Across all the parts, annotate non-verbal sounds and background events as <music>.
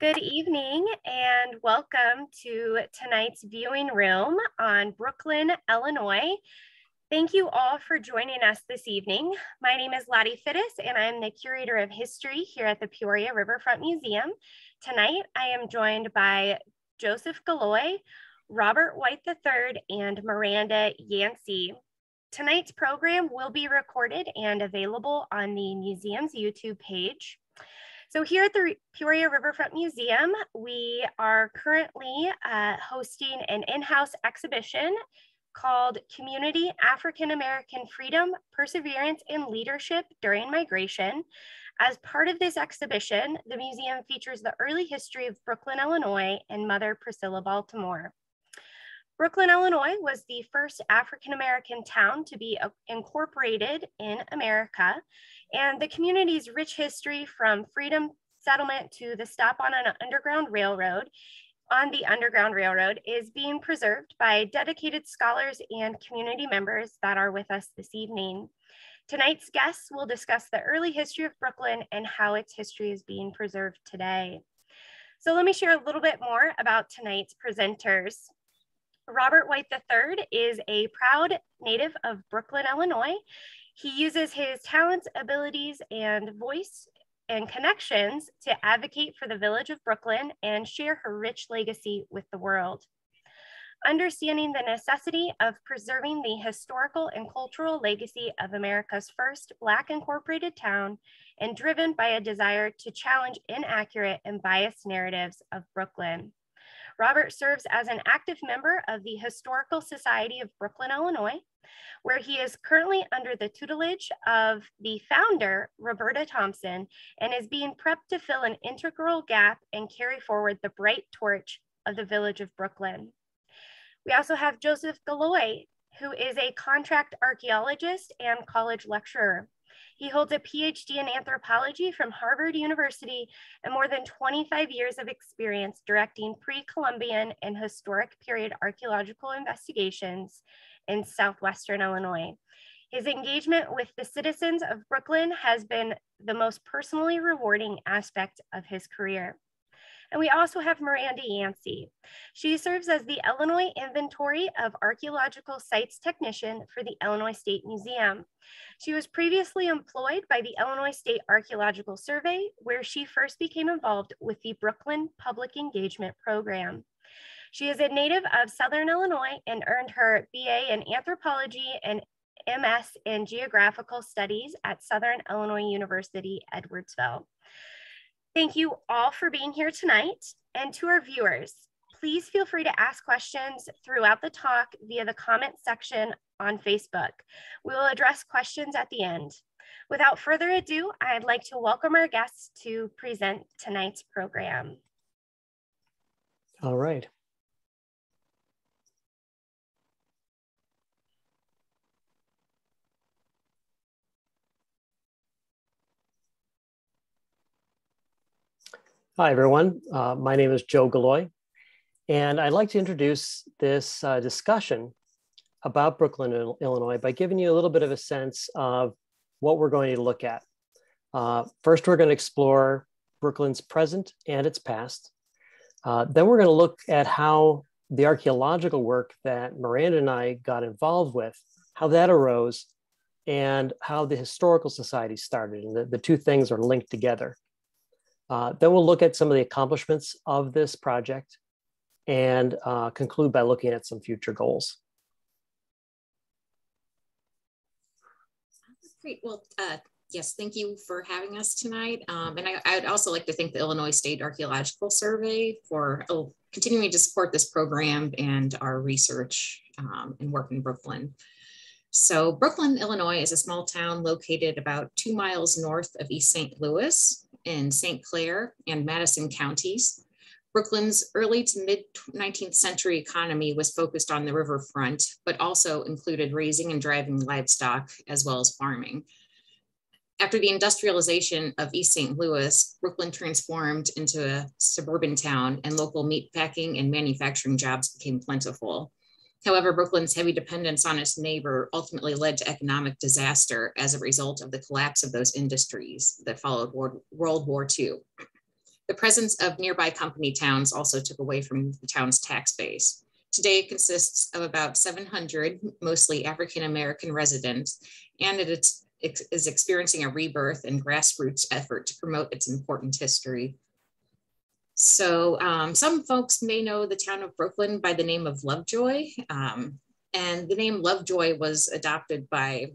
Good evening and welcome to tonight's viewing room on Brooklyn, Illinois. Thank you all for joining us this evening. My name is Lottie Fittis and I'm the Curator of History here at the Peoria Riverfront Museum. Tonight I am joined by Joseph Galloy, Robert White III, and Miranda Yancey. Tonight's program will be recorded and available on the museum's YouTube page. So here at the Peoria Riverfront Museum, we are currently uh, hosting an in-house exhibition called Community African American Freedom, Perseverance, and Leadership During Migration. As part of this exhibition, the museum features the early history of Brooklyn, Illinois, and Mother Priscilla Baltimore. Brooklyn, Illinois was the first African American town to be uh, incorporated in America, and the community's rich history from freedom settlement to the stop on an underground railroad on the Underground Railroad is being preserved by dedicated scholars and community members that are with us this evening. Tonight's guests will discuss the early history of Brooklyn and how its history is being preserved today. So let me share a little bit more about tonight's presenters. Robert White III is a proud native of Brooklyn, Illinois. He uses his talents, abilities, and voice and connections to advocate for the village of Brooklyn and share her rich legacy with the world. Understanding the necessity of preserving the historical and cultural legacy of America's first Black incorporated town and driven by a desire to challenge inaccurate and biased narratives of Brooklyn. Robert serves as an active member of the Historical Society of Brooklyn, Illinois, where he is currently under the tutelage of the founder, Roberta Thompson, and is being prepped to fill an integral gap and carry forward the bright torch of the village of Brooklyn. We also have Joseph Galloy, who is a contract archaeologist and college lecturer. He holds a PhD in anthropology from Harvard University and more than 25 years of experience directing pre-Columbian and historic period archaeological investigations in Southwestern Illinois. His engagement with the citizens of Brooklyn has been the most personally rewarding aspect of his career. And we also have Miranda Yancey. She serves as the Illinois Inventory of Archaeological Sites Technician for the Illinois State Museum. She was previously employed by the Illinois State Archaeological Survey, where she first became involved with the Brooklyn Public Engagement Program. She is a native of Southern Illinois and earned her BA in Anthropology and MS in Geographical Studies at Southern Illinois University, Edwardsville. Thank you all for being here tonight. And to our viewers, please feel free to ask questions throughout the talk via the comment section on Facebook. We will address questions at the end. Without further ado, I'd like to welcome our guests to present tonight's program. All right. Hi, everyone. Uh, my name is Joe Galloy, and I'd like to introduce this uh, discussion about Brooklyn, Illinois, by giving you a little bit of a sense of what we're going to look at. Uh, first, we're going to explore Brooklyn's present and its past. Uh, then we're going to look at how the archaeological work that Miranda and I got involved with, how that arose, and how the Historical Society started. And the, the two things are linked together. Uh, then we'll look at some of the accomplishments of this project and uh, conclude by looking at some future goals. Great. Well, uh, yes, thank you for having us tonight. Um, and I, would also like to thank the Illinois State Archaeological Survey for oh, continuing to support this program and our research um, and work in Brooklyn. So Brooklyn, Illinois is a small town located about two miles north of East St. Louis in St. Clair and Madison counties. Brooklyn's early to mid 19th century economy was focused on the riverfront, but also included raising and driving livestock as well as farming. After the industrialization of East St. Louis, Brooklyn transformed into a suburban town and local meatpacking and manufacturing jobs became plentiful. However, Brooklyn's heavy dependence on its neighbor ultimately led to economic disaster as a result of the collapse of those industries that followed World War II. The presence of nearby company towns also took away from the town's tax base. Today, it consists of about 700, mostly African American residents, and it is experiencing a rebirth and grassroots effort to promote its important history. So um, some folks may know the town of Brooklyn by the name of Lovejoy. Um, and the name Lovejoy was adopted by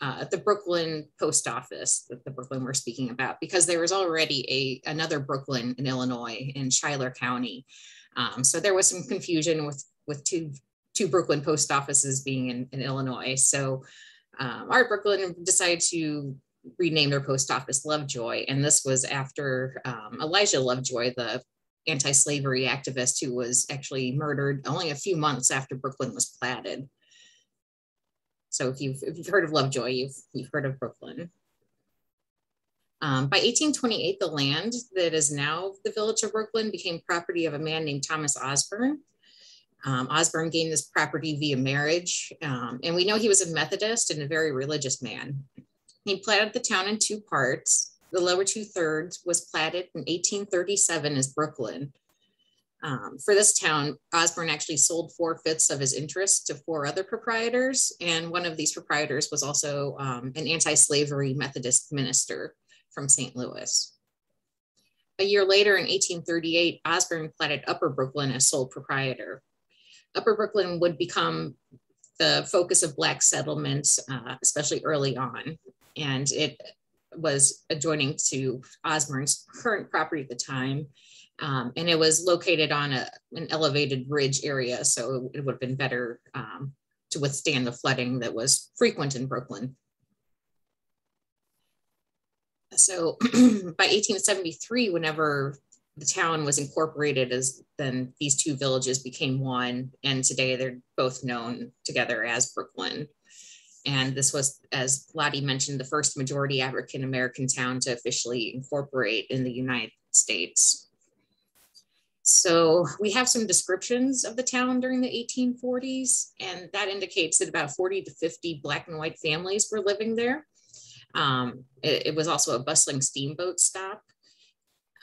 uh, the Brooklyn post office that the Brooklyn we're speaking about, because there was already a another Brooklyn in Illinois in Schuyler County. Um, so there was some confusion with with two two Brooklyn post offices being in, in Illinois. So um, Art Brooklyn decided to rename their post office Lovejoy, and this was after um, Elijah Lovejoy, the anti-slavery activist who was actually murdered only a few months after Brooklyn was platted. So if you've, if you've heard of Lovejoy, you've, you've heard of Brooklyn. Um, by 1828, the land that is now the village of Brooklyn became property of a man named Thomas Osborne. Um, Osborne gained this property via marriage, um, and we know he was a Methodist and a very religious man. He platted the town in two parts. The lower two thirds was platted in 1837 as Brooklyn. Um, for this town, Osborne actually sold four fifths of his interest to four other proprietors, and one of these proprietors was also um, an anti-slavery Methodist minister from St. Louis. A year later, in 1838, Osborne platted Upper Brooklyn as sole proprietor. Upper Brooklyn would become the focus of Black settlements, uh, especially early on. And it was adjoining to Osborne's current property at the time. Um, and it was located on a, an elevated ridge area, so it would have been better um, to withstand the flooding that was frequent in Brooklyn. So <clears throat> by 1873, whenever the town was incorporated as then these two villages became one and today they're both known together as brooklyn and this was as lottie mentioned the first majority african american town to officially incorporate in the united states so we have some descriptions of the town during the 1840s and that indicates that about 40 to 50 black and white families were living there um, it, it was also a bustling steamboat stop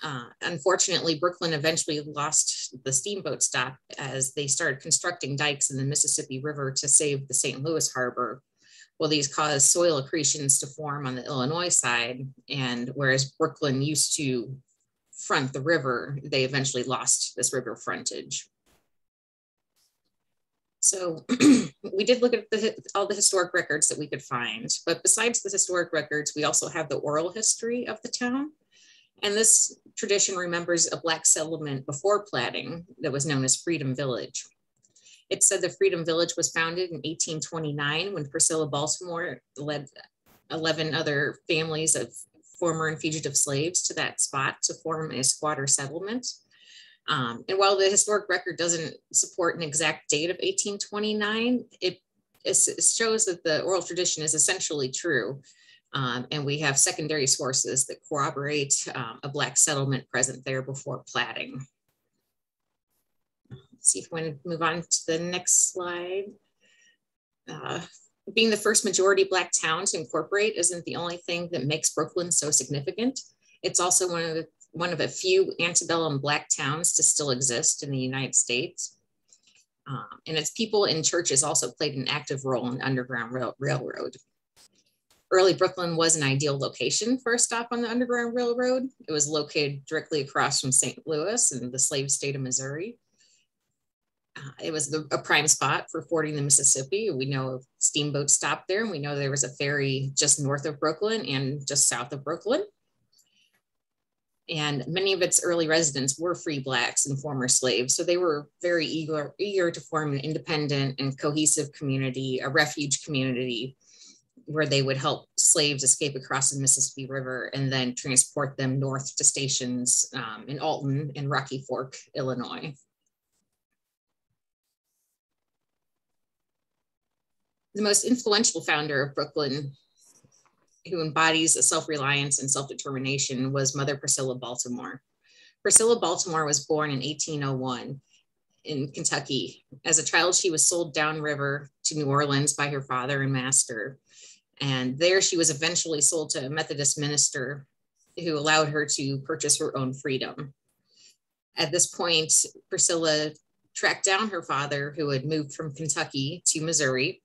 uh, unfortunately, Brooklyn eventually lost the steamboat stop as they started constructing dikes in the Mississippi River to save the St. Louis harbor. Well, these caused soil accretions to form on the Illinois side. And whereas Brooklyn used to front the river, they eventually lost this river frontage. So <clears throat> we did look at the, all the historic records that we could find, but besides the historic records, we also have the oral history of the town. And this tradition remembers a Black settlement before platting that was known as Freedom Village. It said the Freedom Village was founded in 1829 when Priscilla Baltimore led 11 other families of former and fugitive slaves to that spot to form a squatter settlement. Um, and while the historic record doesn't support an exact date of 1829, it, it shows that the oral tradition is essentially true. Um, and we have secondary sources that corroborate um, a Black settlement present there before platting. See if we want to move on to the next slide. Uh, being the first majority Black town to incorporate isn't the only thing that makes Brooklyn so significant. It's also one of the one of a few antebellum Black towns to still exist in the United States. Um, and its people and churches also played an active role in Underground Rail Railroad early Brooklyn was an ideal location for a stop on the Underground Railroad. It was located directly across from St. Louis in the slave state of Missouri. Uh, it was the, a prime spot for fording the Mississippi. We know a steamboat stopped there, and we know there was a ferry just north of Brooklyn and just south of Brooklyn. And many of its early residents were free blacks and former slaves, so they were very eager, eager to form an independent and cohesive community, a refuge community where they would help slaves escape across the Mississippi River and then transport them north to stations um, in Alton and Rocky Fork, Illinois. The most influential founder of Brooklyn, who embodies a self-reliance and self-determination, was Mother Priscilla Baltimore. Priscilla Baltimore was born in 1801 in Kentucky. As a child, she was sold downriver to New Orleans by her father and master. And there she was eventually sold to a Methodist minister who allowed her to purchase her own freedom. At this point, Priscilla tracked down her father, who had moved from Kentucky to Missouri.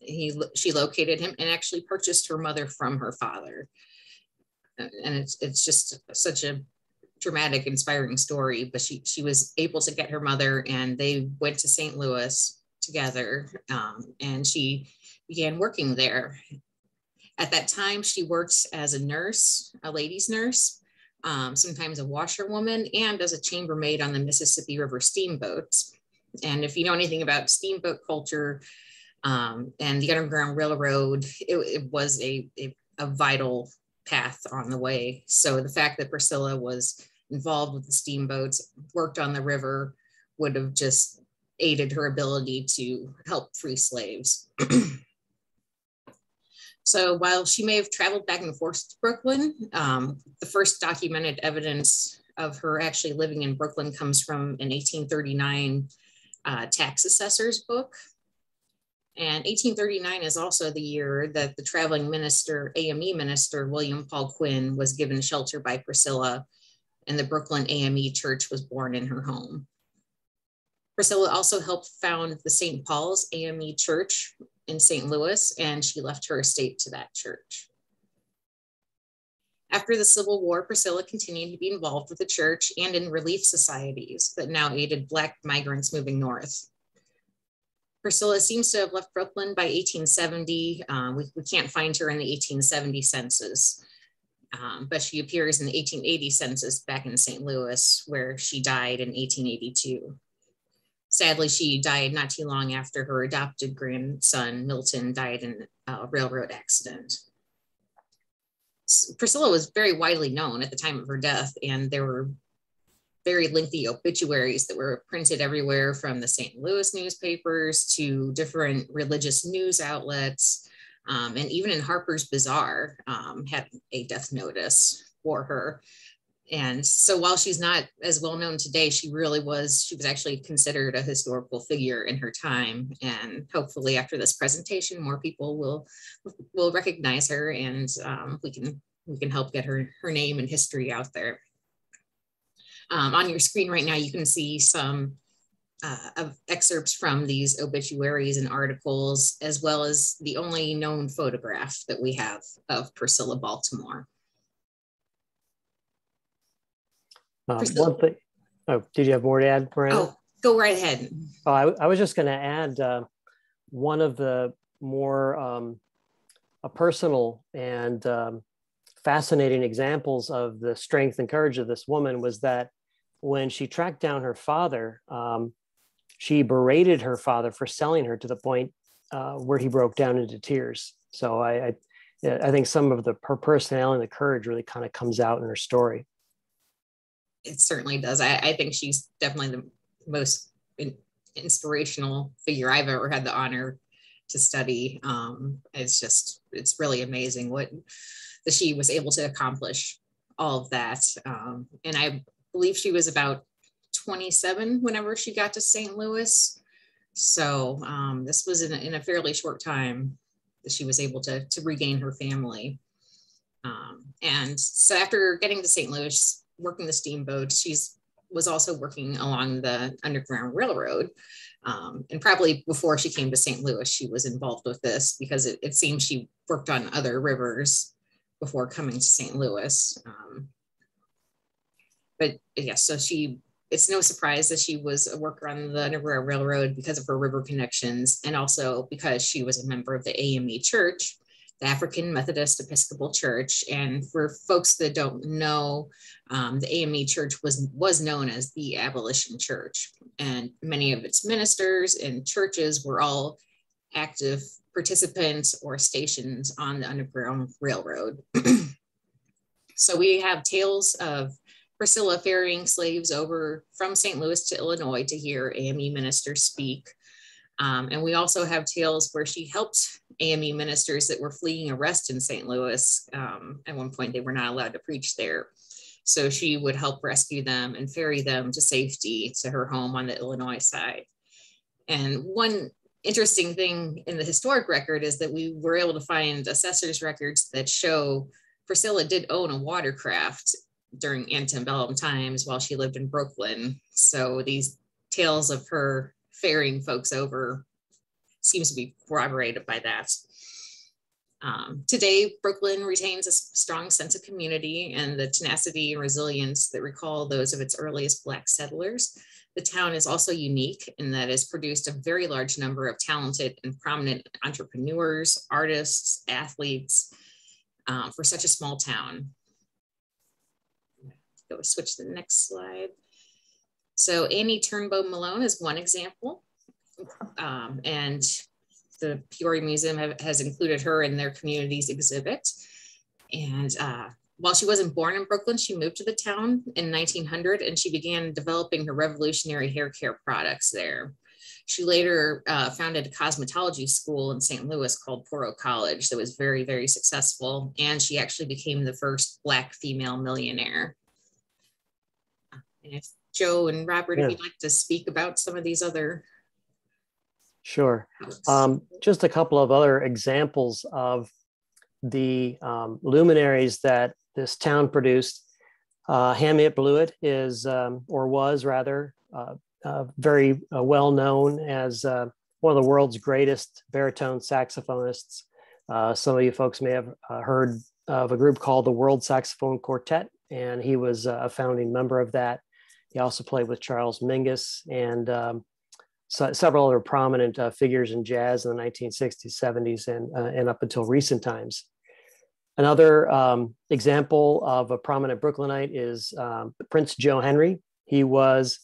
He, she located him and actually purchased her mother from her father. And it's, it's just such a dramatic, inspiring story. But she, she was able to get her mother, and they went to St. Louis together. Um, and she began working there. At that time, she worked as a nurse, a ladies' nurse, um, sometimes a washerwoman, and as a chambermaid on the Mississippi River steamboats. And if you know anything about steamboat culture um, and the Underground Railroad, it, it was a, a, a vital path on the way. So the fact that Priscilla was involved with the steamboats, worked on the river, would have just aided her ability to help free slaves. <clears throat> So while she may have traveled back and forth to Brooklyn, um, the first documented evidence of her actually living in Brooklyn comes from an 1839 uh, tax assessor's book. And 1839 is also the year that the traveling minister, AME minister, William Paul Quinn, was given shelter by Priscilla, and the Brooklyn AME church was born in her home. Priscilla also helped found the St. Paul's AME Church, in St. Louis, and she left her estate to that church. After the Civil War, Priscilla continued to be involved with the church and in relief societies that now aided Black migrants moving north. Priscilla seems to have left Brooklyn by 1870. Um, we, we, can't find her in the 1870 census, um, but she appears in the 1880 census back in St. Louis, where she died in 1882 sadly, she died not too long after her adopted grandson, Milton, died in a railroad accident. Priscilla was very widely known at the time of her death, and there were very lengthy obituaries that were printed everywhere from the St. Louis newspapers to different religious news outlets. Um, and even in Harper's Bazaar um, had a death notice for her and so while she's not as well known today she really was she was actually considered a historical figure in her time and hopefully after this presentation more people will will recognize her and um, we can we can help get her her name and history out there um, on your screen right now you can see some uh, of excerpts from these obituaries and articles as well as the only known photograph that we have of priscilla baltimore Um, one thing. Oh, did you have more to add, Miranda? Oh, go right ahead. Oh, I, I was just going to add uh, one of the more um, a personal and um, fascinating examples of the strength and courage of this woman was that when she tracked down her father, um, she berated her father for selling her to the point uh, where he broke down into tears. So I, I, I think some of the her personality and the courage really kind of comes out in her story it certainly does. I, I think she's definitely the most in, inspirational figure I've ever had the honor to study. Um, it's just, it's really amazing what that she was able to accomplish all of that. Um, and I believe she was about 27 whenever she got to St. Louis. So um, this was in a, in a, fairly short time that she was able to, to regain her family. Um, and so after getting to St. Louis, working the steamboat. She's was also working along the Underground Railroad. Um, and probably before she came to St. Louis, she was involved with this because it, it seems she worked on other rivers before coming to St. Louis. Um, but yes, yeah, so she, it's no surprise that she was a worker on the Underground Railroad because of her river connections and also because she was a member of the AME Church, the African Methodist Episcopal Church. And for folks that don't know, um, the AME Church was was known as the Abolition Church, and many of its ministers and churches were all active participants or stations on the Underground Railroad. <clears throat> so we have tales of Priscilla ferrying slaves over from St. Louis to Illinois to hear AME ministers speak. Um, and we also have tales where she helped AME ministers that were fleeing arrest in St. Louis. Um, at one point, they were not allowed to preach there. So she would help rescue them and ferry them to safety to her home on the Illinois side. And one interesting thing in the historic record is that we were able to find assessor's records that show Priscilla did own a watercraft during antebellum times while she lived in Brooklyn. So these tales of her ferrying folks over seems to be corroborated by that. Um, today, Brooklyn retains a strong sense of community and the tenacity and resilience that recall those of its earliest Black settlers. The town is also unique in that it's produced a very large number of talented and prominent entrepreneurs, artists, athletes um, for such a small town. Go switch to the next slide. So Annie Turnbo Malone is one example. Um, and the Peoria Museum have, has included her in their communities exhibit. And uh, while she wasn't born in Brooklyn, she moved to the town in 1900 and she began developing her revolutionary hair care products there. She later uh, founded a cosmetology school in St. Louis called Poro College that was very, very successful. And she actually became the first Black female millionaire. And if Joe and Robert, yeah. if you'd like to speak about some of these other Sure. Um, just a couple of other examples of the um, luminaries that this town produced. Uh, Hamiet Bluiett is, um, or was rather, uh, uh, very uh, well known as uh, one of the world's greatest baritone saxophonists. Uh, some of you folks may have heard of a group called the World Saxophone Quartet, and he was a founding member of that. He also played with Charles Mingus and um, so, several other prominent uh, figures in jazz in the 1960s, 70s, and, uh, and up until recent times. Another um, example of a prominent Brooklynite is um, Prince Joe Henry. He was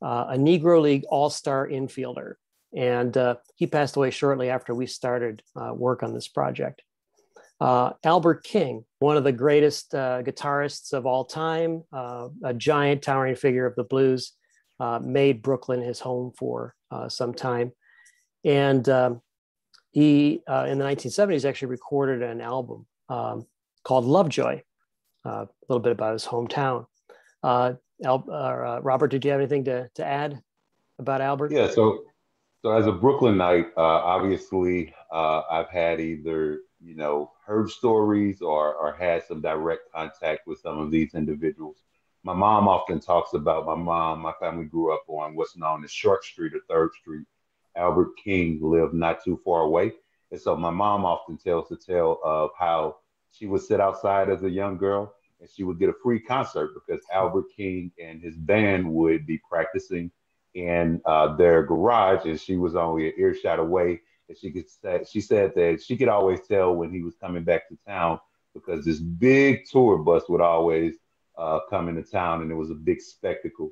uh, a Negro League All Star infielder, and uh, he passed away shortly after we started uh, work on this project. Uh, Albert King, one of the greatest guitarists of all time, a giant towering figure of the blues, made Brooklyn his home for uh, some time. And um, he, uh, in the 1970s, actually recorded an album um, called Lovejoy, uh, a little bit about his hometown. Uh, Al, uh, Robert, did you have anything to, to add about Albert? Yeah, so so as a Brooklynite, uh, obviously, I've had either you know heard stories or or had some direct contact with some of these individuals my mom often talks about my mom. My family grew up on what's known as Short Street or Third Street. Albert King lived not too far away. And so my mom often tells the tale of how she would sit outside as a young girl and she would get a free concert because Albert King and his band would be practicing in uh, their garage and she was only an earshot away. And she could say, she said that she could always tell when he was coming back to town because this big tour bus would always uh, coming to town, and it was a big spectacle.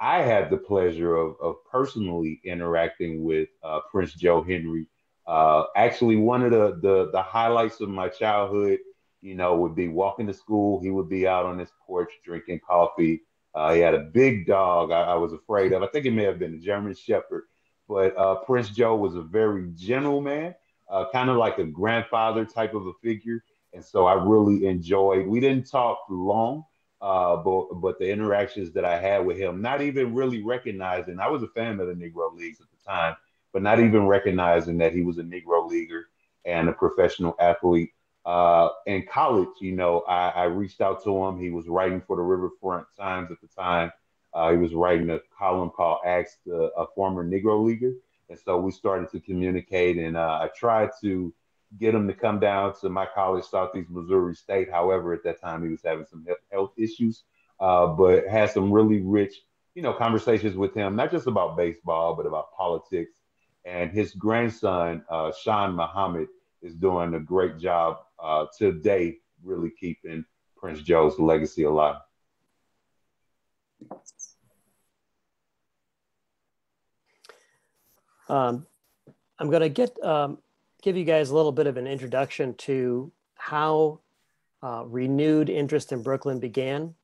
I had the pleasure of, of personally interacting with uh, Prince Joe Henry. Uh, actually, one of the, the, the highlights of my childhood, you know, would be walking to school. He would be out on his porch drinking coffee. Uh, he had a big dog I, I, was afraid of. I think it may have been a German Shepherd, but uh, Prince Joe was a very gentle man, uh, kind of like a grandfather type of a figure. And so I really enjoyed. We didn't talk long, uh, but but the interactions that I had with him, not even really recognizing I was a fan of the Negro Leagues at the time, but not even recognizing that he was a Negro leaguer and a professional athlete. Uh, in college, you know, I, I, reached out to him. He was writing for the Riverfront Times at the time. Uh, he was writing a column called "Ask a Former Negro Leaguer," and so we started to communicate. And uh, I tried to get him to come down to my college, Southeast Missouri State. However, at that time he was having some health issues, uh, but had some really rich, you know, conversations with him, not just about baseball, but about politics. And his grandson, uh, Sean Muhammad, is doing a great job uh, today, really keeping Prince Joe's legacy alive. Um, I'm going to get um, give you guys a little bit of an introduction to how uh, renewed interest in Brooklyn began.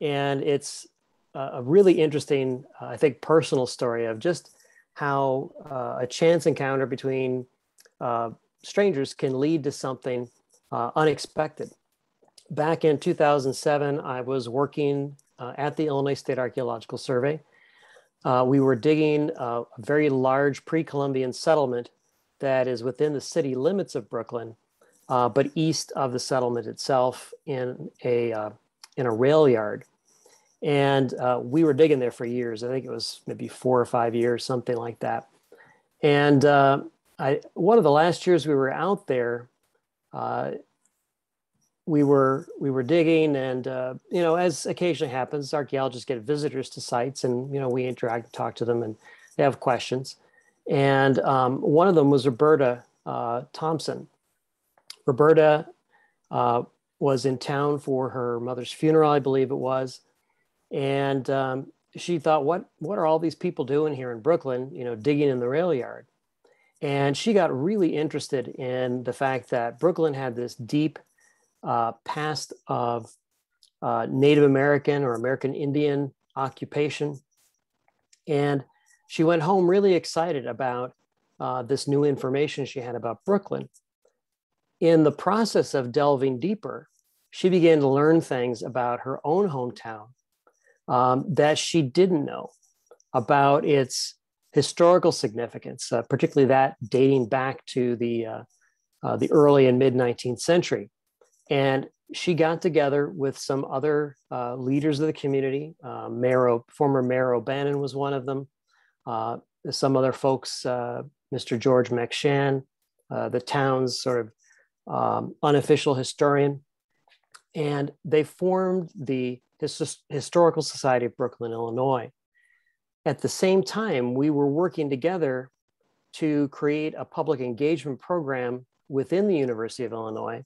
And it's a really interesting, uh, I think, personal story of just how uh, a chance encounter between uh, strangers can lead to something uh, unexpected. Back in 2007, I was working uh, at the Illinois State Archaeological Survey. We were digging a very large pre Columbian settlement that is within the city limits of Brooklyn uh, but east of the settlement itself in a, uh, in a rail yard. And uh, we were digging there for years. I think it was maybe four or five years, something like that. And uh, I, one of the last years we were out there, uh, we were we were digging, and uh, you know, as occasionally happens, archaeologists get visitors to sites, and you know, we interact and talk to them, and they have questions. And um, one of them was Roberta uh, Thompson. Roberta uh, was in town for her mother's funeral, I believe it was, and um, she thought, "What what are all these people doing here in Brooklyn? You know, digging in the rail yard?" And she got really interested in the fact that Brooklyn had this deep uh, past of uh, Native American or American Indian occupation. And she went home really excited about uh, this new information she had about Brooklyn. In the process of delving deeper, she began to learn things about her own hometown um, that she didn't know about its historical significance, uh, particularly that dating back to the, uh, uh, the early and mid 19th century. And she got together with some other uh, leaders of the community. Uh, Mayor, former Mayor O'Bannon was one of them. Uh, some other folks, Mr. George McShan, the town's sort of um, unofficial historian. And they formed the His- Historical Society of Brooklyn, Illinois. At the same time, we were working together to create a public engagement program within the University of Illinois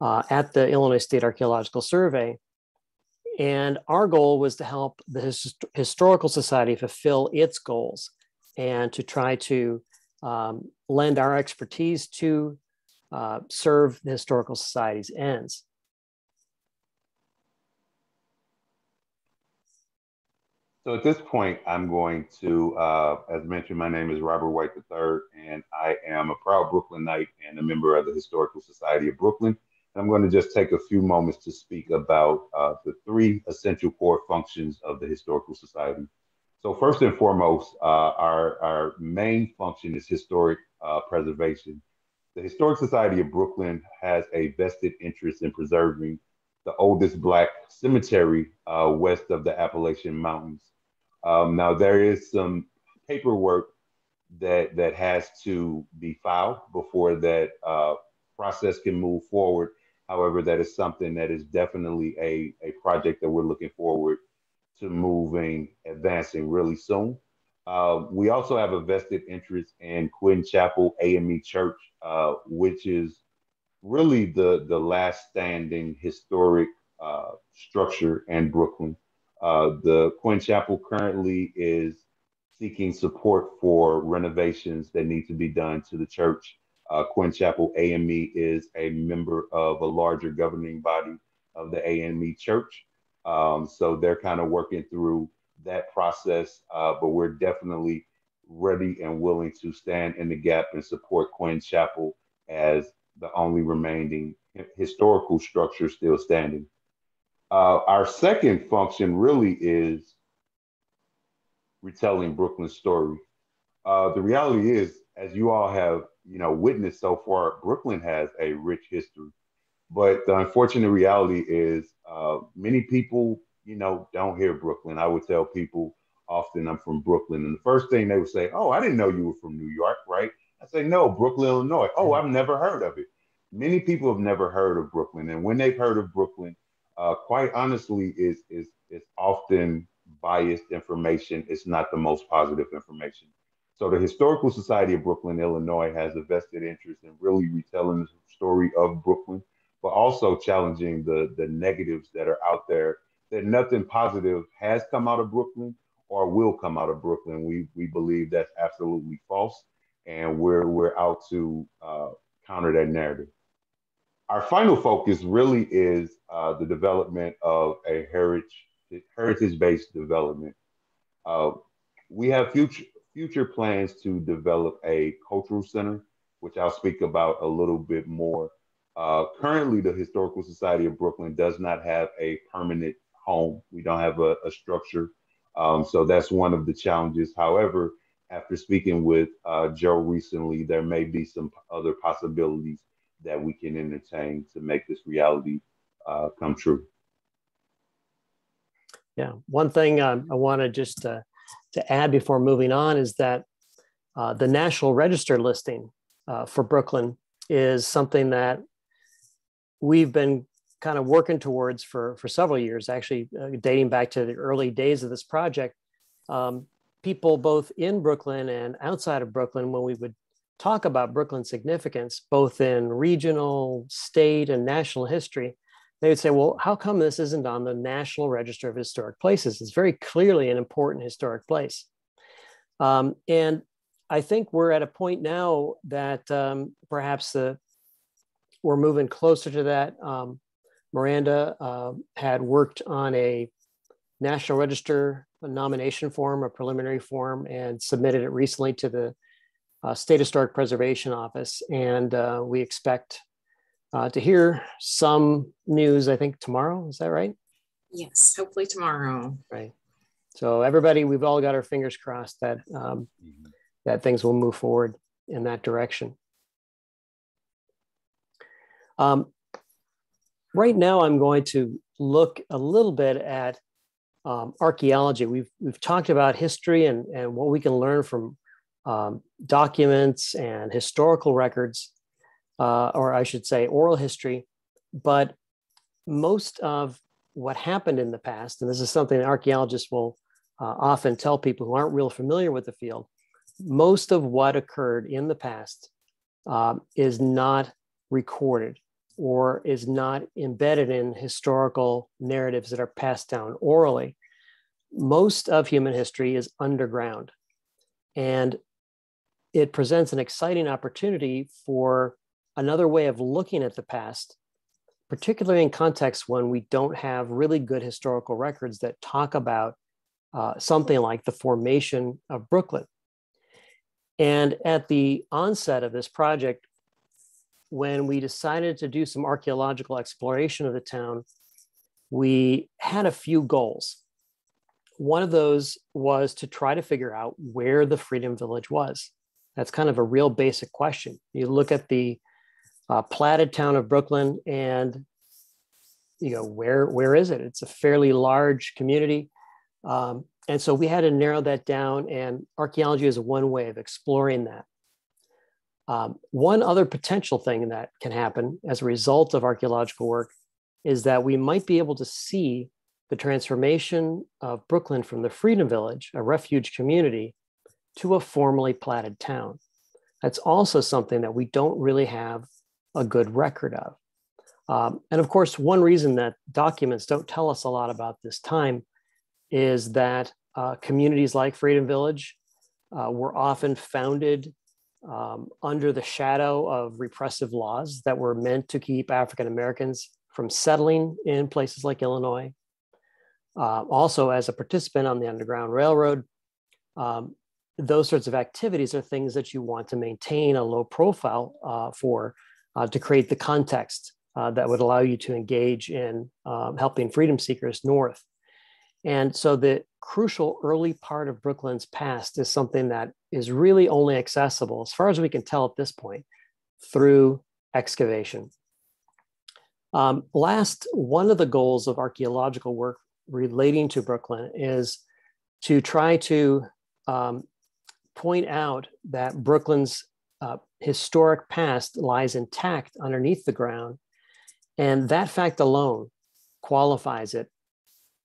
uh, at the Illinois State Archaeological Survey. And our goal was to help the His- Historical Society fulfill its goals and to try to um, lend our expertise to uh, serve the Historical Society's ends. So at this point, I'm going to, uh, as mentioned, my name is Robert White III, and I am a proud Brooklynite and a member of the Historical Society of Brooklyn. I'm going to just take a few moments to speak about uh, the three essential core functions of the Historical Society. So first and foremost, uh, our, our main function is historic uh, preservation. The Historic Society of Brooklyn has a vested interest in preserving the oldest Black cemetery uh, west of the Appalachian Mountains. Um, now there is some paperwork that that has to be filed before that uh, process can move forward. However, that is something that is definitely a, a project that we're looking forward to moving, advancing really soon. Uh, we also have a vested interest in Quinn Chapel AME Church, uh, which is really the, the last standing historic uh, structure in Brooklyn. Uh, the Quinn Chapel currently is seeking support for renovations that need to be done to the church. Uh, Quinn Chapel AME is a member of a larger governing body of the AME Church. Um, so they're kind of working through that process, uh, but we're definitely ready and willing to stand in the gap and support Quinn Chapel as the only remaining historical structure still standing. Uh, our second function really is retelling Brooklyn's story. Uh, the reality is, as you all have, you know, witnessed so far, Brooklyn has a rich history. But the unfortunate reality is, uh, many people, you know, don't hear Brooklyn. I would tell people often I'm from Brooklyn, and the first thing they would say, "Oh, I didn't know you were from New York, right?" I say, "No, Brooklyn, Illinois." Oh, I've never heard of it. Many people have never heard of Brooklyn, and when they've heard of Brooklyn, uh, quite honestly, is is is often biased information. It's not the most positive information. So the Historical Society of Brooklyn, Illinois, has a vested interest in really retelling the story of Brooklyn, but also challenging the the negatives that are out there. That nothing positive has come out of Brooklyn or will come out of Brooklyn. We we believe that's absolutely false, and we're we're out to uh, counter that narrative our final focus really is uh, the development of a heritage heritage-based development. Uh, we have future future plans to develop a cultural center, which I'll speak about a little bit more. Uh, currently, the Historical Society of Brooklyn does not have a permanent home. We don't have a, a structure, um, so that's one of the challenges. However, after speaking with uh, Joe recently, there may be some other possibilities that we can entertain to make this reality uh, come true. Yeah, one thing um, I want to just uh, to add before moving on is that uh, the National Register listing uh, for Brooklyn is something that we've been kind of working towards for for several years, actually uh, dating back to the early days of this project. Um, people both in Brooklyn and outside of Brooklyn, when we would talk about Brooklyn's significance, both in regional, state, and national history, they would say, well, how come this isn't on the National Register of Historic Places? It's very clearly an important historic place. Um, and I think we're at a point now that um, perhaps the, we're moving closer to that. Um, Miranda uh, had worked on a National Register nomination form, a preliminary form, and submitted it recently to the uh, State Historic Preservation Office. And uh, we expect uh, to hear some news, I think tomorrow. Is that right? Yes, hopefully tomorrow. Right. So everybody, we've all got our fingers crossed that um, that things will move forward in that direction. Um, right now, I'm going to look a little bit at um, archaeology. We've we've talked about history and and what we can learn from um, documents and historical records uh, or I should say, oral history. But most of what happened in the past, and this is something that archaeologists will uh, often tell people who aren't real familiar with the field, most of what occurred in the past um, is not recorded or is not embedded in historical narratives that are passed down orally. Most of human history is underground. And it presents an exciting opportunity for another way of looking at the past, particularly in contexts when we don't have really good historical records that talk about uh, something like the formation of Brooklyn. And at the onset of this project, when we decided to do some archaeological exploration of the town, we had a few goals. One of those was to try to figure out where the Freedom Village was. That's kind of a real basic question. You look at the uh, platted town of Brooklyn, and you know where where is it? It's a fairly large community, um, and so we had to narrow that down. And archaeology is one way of exploring that. Um, one other potential thing that can happen as a result of archaeological work is that we might be able to see the transformation of Brooklyn from the Freedom Village, a refuge community, to a formally platted town. That's also something that we don't really have a good record of. Um, and of course, one reason that documents don't tell us a lot about this time is that uh, communities like Freedom Village uh, were often founded um, under the shadow of repressive laws that were meant to keep African Americans from settling in places like Illinois. Uh, also, as a participant on the Underground Railroad, um, those sorts of activities are things that you want to maintain a low profile uh, for uh, to create the context uh, that would allow you to engage in um, helping freedom seekers north. And so the crucial early part of Brooklyn's past is something that is really only accessible, as far as we can tell at this point, through excavation. Um, last, one of the goals of archaeological work relating to Brooklyn is to try to um, point out that Brooklyn's historic past lies intact underneath the ground. And that fact alone qualifies it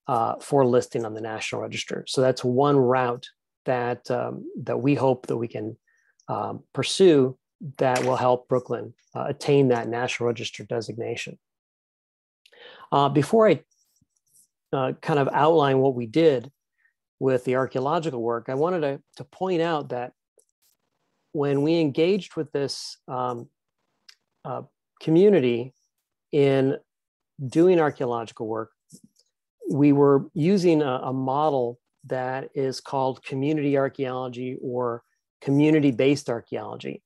uh, for listing on the National Register. So that's one route that, um, that we hope that we can um, pursue that will help Brooklyn uh, attain that National Register designation. Uh, before I uh, kind of outline what we did with the archaeological work, I wanted to, to point out that when we engaged with this um, uh, community in doing archaeological work, we were using a, a model that is called community archaeology or community based archaeology.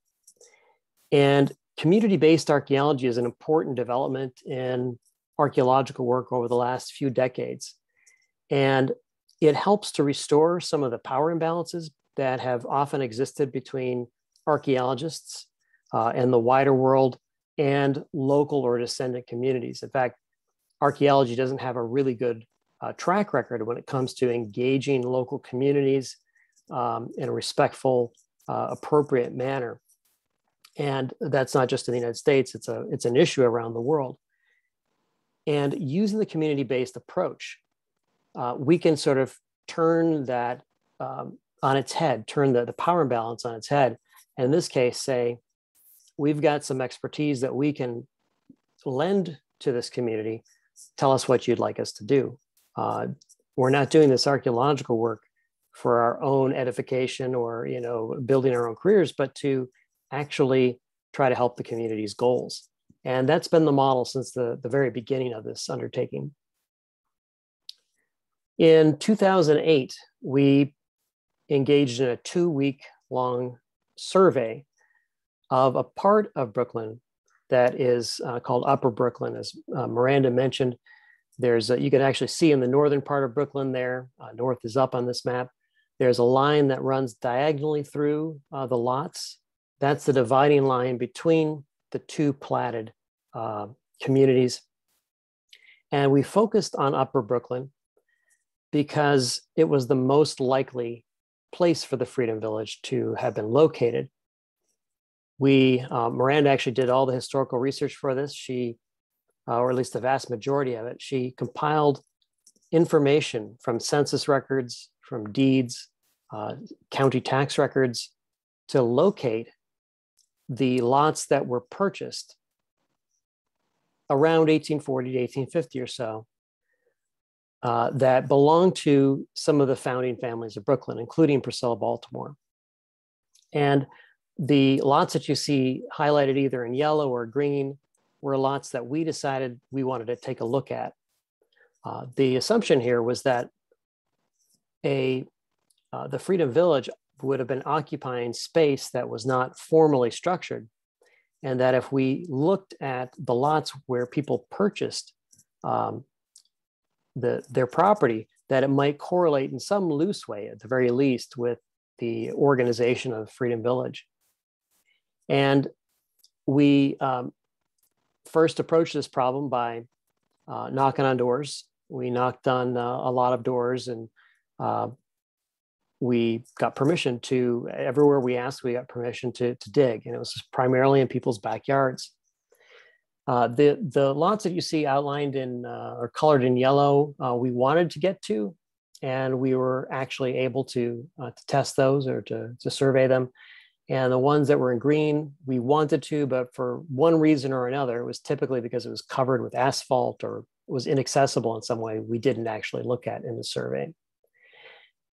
And community based archaeology is an important development in archaeological work over the last few decades. And it helps to restore some of the power imbalances that have often existed between archaeologists uh, and the wider world and local or descendant communities. In fact, archaeology doesn't have a really good uh, track record when it comes to engaging local communities um, in a respectful, uh, appropriate manner. And that's not just in the United States, it's, a, it's an issue around the world. And using the community-based approach, uh, we can sort of turn that um, on its head, turn the, the power imbalance on its head. In this case, say, we've got some expertise that we can lend to this community. Tell us what you'd like us to do. Uh, we're not doing this archaeological work for our own edification or you know building our own careers, but to actually try to help the community's goals. And that's been the model since the, the very beginning of this undertaking. In 2008, we engaged in a two week long survey of a part of Brooklyn that is uh, called Upper Brooklyn, as uh, Miranda mentioned. There's a, you can actually see in the northern part of Brooklyn there, uh, north is up on this map. There's a line that runs diagonally through uh, the lots. That's the dividing line between the two platted uh, communities. And we focused on Upper Brooklyn because it was the most likely place for the Freedom Village to have been located. We, uh, Miranda actually did all the historical research for this. She, uh, or at least the vast majority of it, she compiled information from census records, from deeds, uh, county tax records to locate the lots that were purchased around 1840 to 1850 or so uh, that belonged to some of the founding families of Brooklyn, including Priscilla Baltimore. And the lots that you see highlighted either in yellow or green were lots that we decided we wanted to take a look at. Uh, the assumption here was that a uh, the Freedom Village would have been occupying space that was not formally structured, and that if we looked at the lots where people purchased um, the, their property, that it might correlate in some loose way, at the very least, with the organization of Freedom Village. And we um, first approached this problem by uh, knocking on doors. We knocked on uh, a lot of doors and uh, we got permission to, everywhere we asked, we got permission to, to dig. And it was primarily in people's backyards. Uh, the, the lots that you see outlined in uh, or colored in yellow, uh, we wanted to get to, and we were actually able to, uh, to test those or to, to survey them. And the ones that were in green, we wanted to, but for one reason or another, it was typically because it was covered with asphalt or was inaccessible in some way, we didn't actually look at in the survey.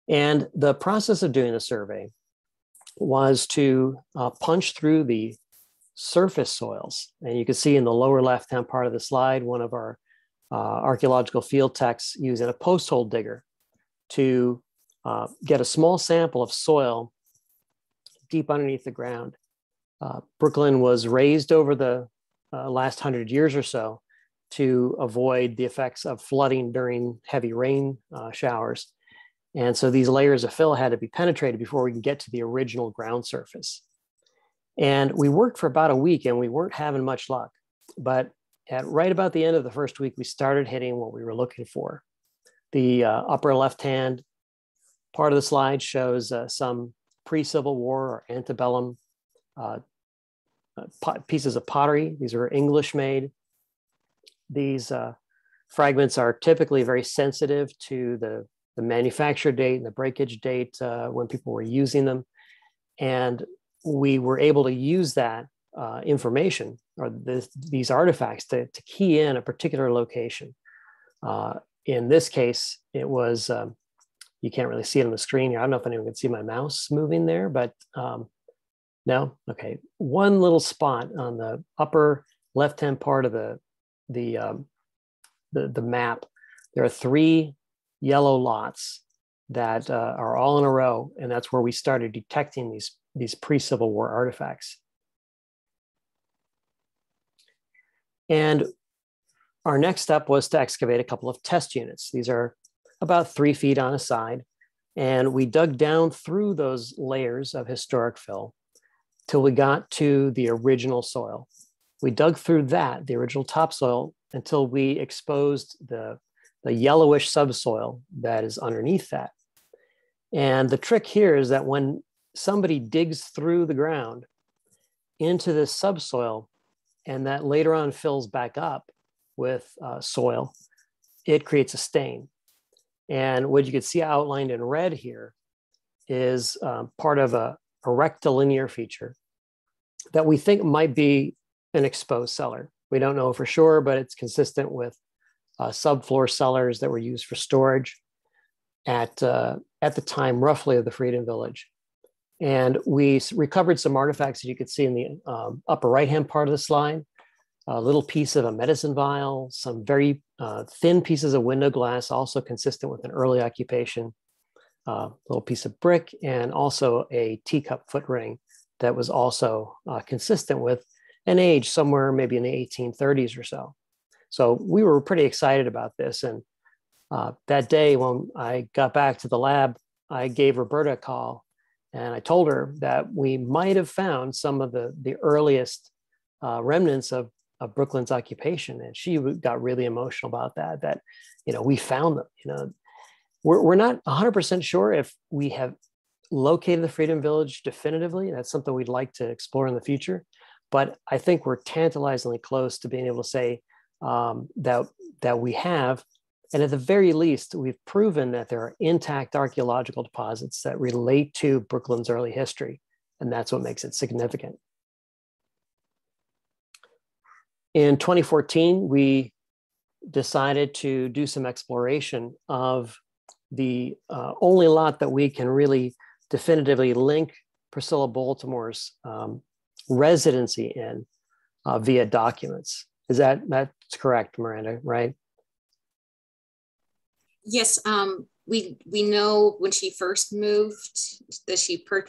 And the process of doing the survey was to uh, punch through the surface soils. And you can see in the lower left-hand part of the slide, one of our uh, archaeological field techs using a post hole digger to uh, get a small sample of soil deep underneath the ground. Uh, Brooklyn was raised over the uh, last hundred years or so to avoid the effects of flooding during heavy rain uh, showers. And so these layers of fill had to be penetrated before we can get to the original ground surface. And we worked for about a week and we weren't having much luck. But at right about the end of the first week, we started hitting what we were looking for. The uh, upper left hand part of the slide shows uh, some pre Civil War or antebellum uh, uh pieces of pottery. These are English made. These uh, fragments are typically very sensitive to the, the manufacture date and the breakage date uh, when people were using them. And we were able to use that uh, information or this, these artifacts to, to, key in a particular location. Uh, in this case, it was, um, you can't really see it on the screen here. I don't know if anyone can see my mouse moving there, but um, no, okay. One little spot on the upper left-hand part of the, the, um, the, the map, there are three yellow lots that uh, are all in a row, and that's where we started detecting these these pre-Civil War artifacts. And our next step was to excavate a couple of test units. These are about three feet on a side. And we dug down through those layers of historic fill till we got to the original soil. we dug through that, the original topsoil, until we exposed the, the yellowish subsoil that is underneath that. And the trick here is that when somebody digs through the ground into this subsoil and that later on fills back up with uh, soil, it creates a stain. And what you can see outlined in red here is um, part of a, a rectilinear feature that we think might be an exposed cellar. We don't know for sure, but it's consistent with uh, subfloor cellars that were used for storage at, uh, at the time, roughly, of the Freedom Village. And we recovered some artifacts that you could see in the um, upper right hand part of the slide a little piece of a medicine vial, some very uh, thin pieces of window glass, also consistent with an early occupation, a uh, little piece of brick, and also a teacup foot ring that was also uh, consistent with an age somewhere maybe in the 1830s or so. So we were pretty excited about this. And uh, that day when I got back to the lab, I gave Roberta a call and I told her that we might have found some of the, the earliest uh, remnants of of Brooklyn's occupation. And she got really emotional about that, that, you know, we found them, you know, we're, we're not 100% sure if we have located the Freedom Village definitively. That's something we'd like to explore in the future. But I think we're tantalizingly close to being able to say um, that, that we have. And at the very least, we've proven that there are intact archaeological deposits that relate to Brooklyn's early history. And that's what makes it significant. In 2014, we decided to do some exploration of the uh, only lot that we can really definitively link Priscilla Baltimore's um, residency in uh, via documents. Is that that's correct, Miranda? Right? Yes. Um, we we know when she first moved that she per-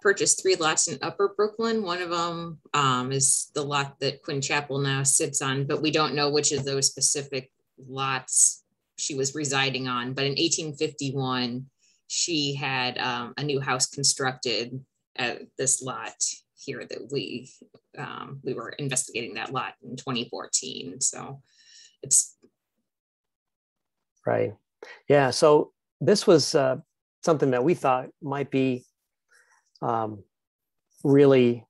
purchased three lots in Upper Brooklyn. One of them um, is the lot that Quinn Chapel now sits on, but we don't know which of those specific lots she was residing on. But in 1851, she had um, a new house constructed at this lot here that we um, we were investigating that lot in 2014. So it's right, yeah. So this was uh, something that we thought might be um, really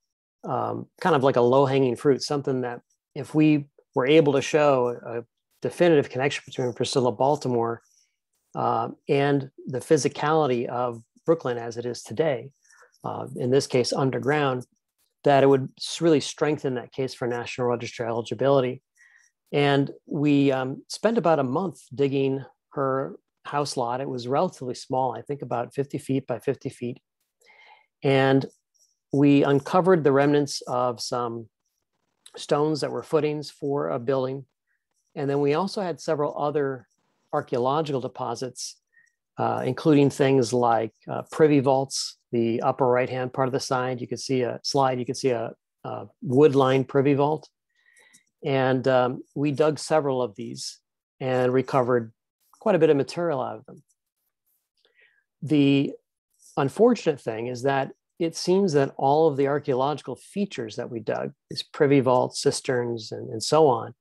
um, kind of like a low hanging fruit, something that if we were able to show a definitive connection between Priscilla Baltimore uh, and the physicality of Brooklyn as it is today, uh, in this case underground, that it would really strengthen that case for National Register eligibility. And we um, spent about a month digging her house lot. It was relatively small, I think about 50 feet by 50 feet. And we uncovered the remnants of some stones that were footings for a building. And then we also had several other archaeological deposits, uh, including things like uh, privy vaults, the upper right hand part of the side. You can see a slide, you can see a, a wood lined privy vault. And um, we dug several of these and recovered quite a bit of material out of them. The unfortunate thing is that it seems that all of the archaeological features that we dug, these privy vaults, cisterns, and, and so on,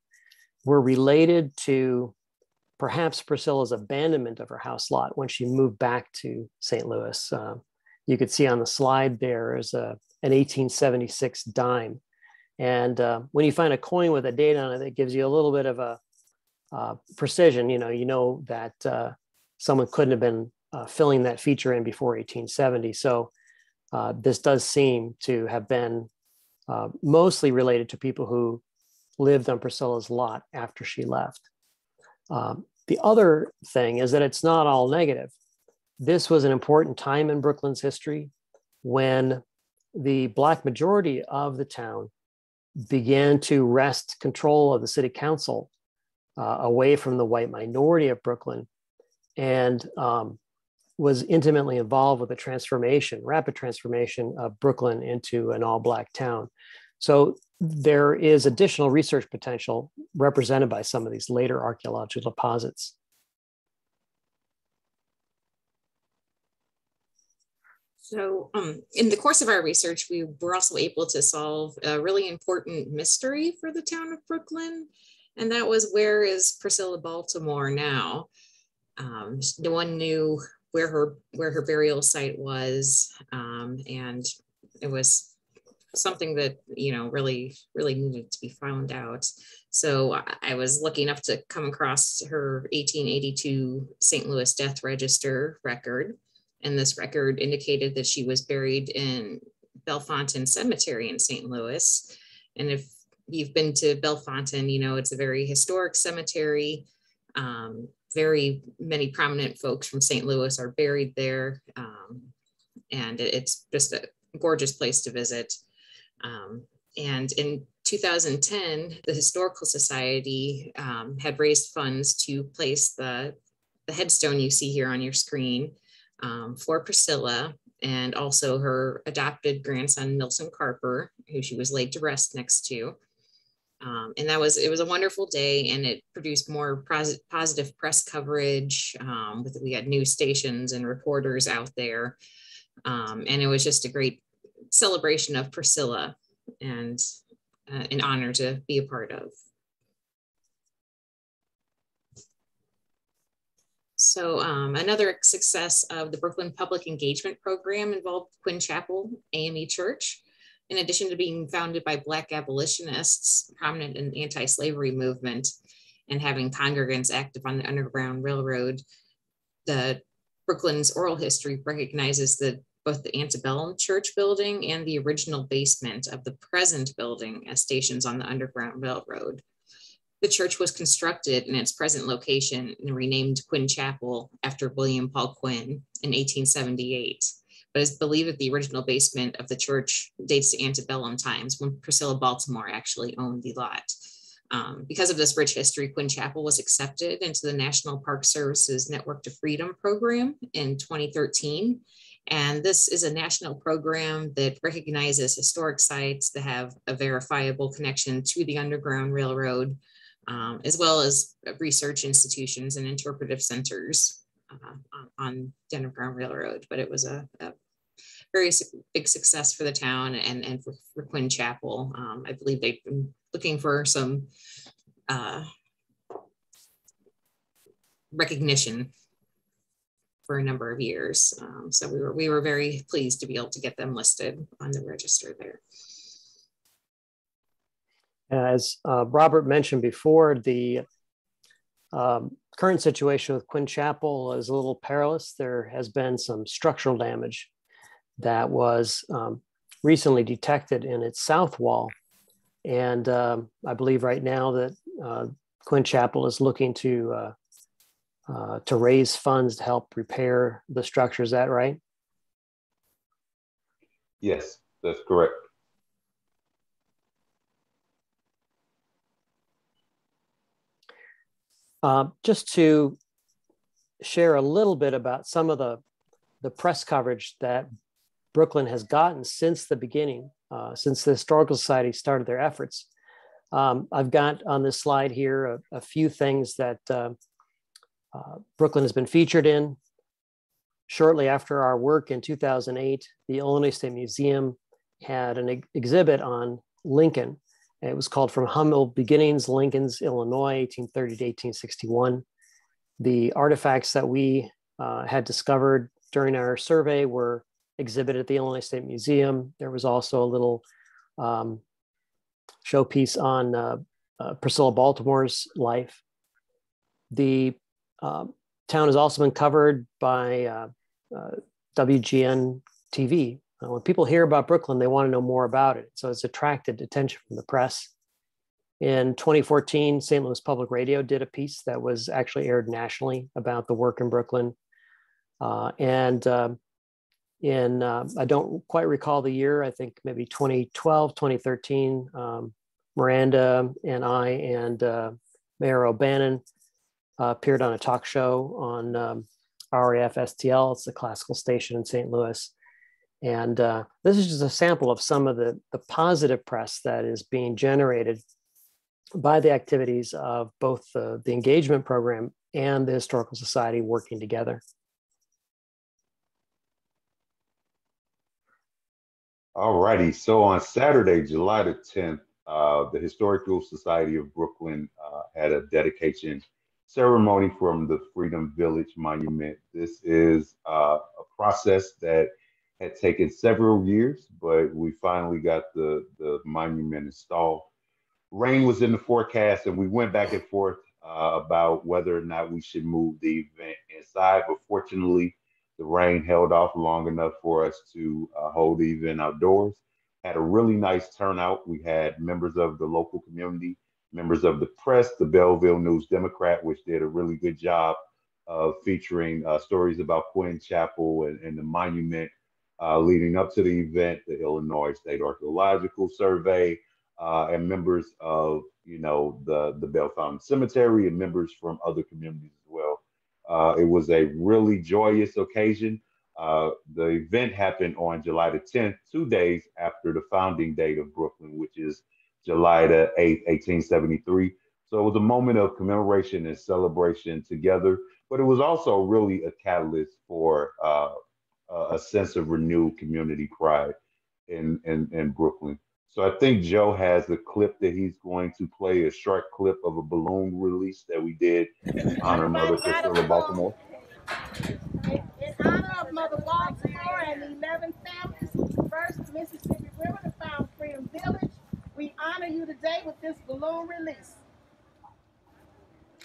were related to perhaps Priscilla's abandonment of her house lot when she moved back to St. Louis. Uh, you could see on the slide there is a, an 1876 dime. And uh, when you find a coin with a date on it, it gives you a little bit of a uh, precision. You know, you know that uh, someone couldn't have been uh, filling that feature in before 1870. So uh, this does seem to have been uh, mostly related to people who lived on Priscilla's lot after she left. Um, the other thing is that it's not all negative. This was an important time in Brooklyn's history when the Black majority of the town began to wrest control of the city council uh, away from the white minority of Brooklyn. And um, was intimately involved with the transformation, rapid transformation of Brooklyn into an all black town. So there is additional research potential represented by some of these later archaeological deposits. So, um, in the course of our research, we were also able to solve a really important mystery for the town of Brooklyn, and that was where is Priscilla Baltimore now? Um, no one knew where her where her burial site was, um, and it was something that you know really really needed to be found out. So I was lucky enough to come across her 1882 St. Louis death register record and this record indicated that she was buried in Bellefontaine Cemetery in St. Louis. And if you've been to Bellefontaine, you know it's a very historic cemetery. Um, very many prominent folks from St. Louis are buried there. Um, and it's just a gorgeous place to visit. Um, and in 2010, the Historical Society um, had raised funds to place the, the headstone you see here on your screen um, for Priscilla and also her adopted grandson, Nilson Carper, who she was laid to rest next to. Um, and that was, it was a wonderful day and it produced more pos- positive press coverage. Um, with, we had news stations and reporters out there. Um, and it was just a great celebration of Priscilla and uh, an honor to be a part of. So um, another success of the Brooklyn Public Engagement Program involved Quinn Chapel AME Church. In addition to being founded by Black abolitionists prominent in the anti-slavery movement and having congregants active on the Underground Railroad, the Brooklyn's oral history recognizes that both the antebellum church building and the original basement of the present building as stations on the Underground Railroad. The church was constructed in its present location and renamed Quinn Chapel after William Paul Quinn in 1878. But it's believed that the original basement of the church dates to antebellum times when Priscilla Baltimore actually owned the lot. Um, because of this rich history, Quinn Chapel was accepted into the National Park Service's Network to Freedom program in 2013. And this is a national program that recognizes historic sites that have a verifiable connection to the Underground Railroad um, as well as research institutions and interpretive centers uh, on, on the Underground Railroad. But it was a, a, very big success for the town and, and for, for Quinn Chapel. Um, I believe they've been looking for some uh, recognition for a number of years. Um, so we were we were very pleased to be able to get them listed on the register there. As uh, Robert mentioned before, the um, current situation with Quinn Chapel is a little perilous. There has been some structural damage that was um, recently detected in its south wall. And um, I believe right now that uh, Quinn Chapel is looking to uh, uh, to raise funds to help repair the structure. Is that right? Yes, that's correct. Uh, just to share a little bit about some of the, the press coverage that Brooklyn has gotten since the beginning, uh, since the Historical Society started their efforts. Um, I've got on this slide here a, a few things that uh, uh Brooklyn has been featured in. Shortly after our work in 2008, the Illinois State Museum had an ex exhibit on Lincoln it was called From Humble Beginnings, Lincoln's, Illinois, 1830 to 1861. The artifacts that we uh, had discovered during our survey were exhibited at the Illinois State Museum. There was also a little um, showpiece on uh, uh, Priscilla Baltimore's life. The um, town has also been covered by uh, uh, WGN TV, uh, when people hear about Brooklyn, they want to know more about it. So it's attracted attention from the press. In 2014, St. Louis Public Radio did a piece that was actually aired nationally about the work in Brooklyn. Uh, and uh, in, uh, I don't quite recall the year, I think maybe 2012, 2013, um, Miranda and I and uh, Mayor O'Bannon uh, appeared on a talk show on um, RAF STL. It's a classical station in St. Louis. And uh, this is just a sample of some of the, the positive press that is being generated by the activities of both the, the engagement program and the Historical Society working together. All righty. So on Saturday, July the 10th, uh, the Historical Society of Brooklyn uh, had a dedication ceremony from the Freedom Village Monument. This is uh, a process that had taken several years, but we finally got the, the monument installed. Rain was in the forecast, and we went back and forth uh, about whether or not we should move the event inside. But fortunately, the rain held off long enough for us to uh, hold the event outdoors. Had a really nice turnout. We had members of the local community, members of the press, the Belleville News Democrat, which did a really good job of featuring uh, stories about Quinn Chapel and, and the monument uh, leading up to the event, the Illinois State Archaeological Survey, uh, and members of you know the the Bellefontaine Cemetery and members from other communities as well. Uh, it was a really joyous occasion. Uh, the event happened on July the 10th, two days after the founding date of Brooklyn, which is July the 8th, 1873. So it was a moment of commemoration and celebration together, but it was also really a catalyst for uh, a sense of renewed community pride in, in, in Brooklyn. So I think Joe has a clip that he's going to play, a short clip of a balloon release that we did in honor of Mother Priscilla Baltimore. In honor of Mother Baltimore and the 11 families, First Mississippi River to found Freedom Village, we honor you today with this balloon release.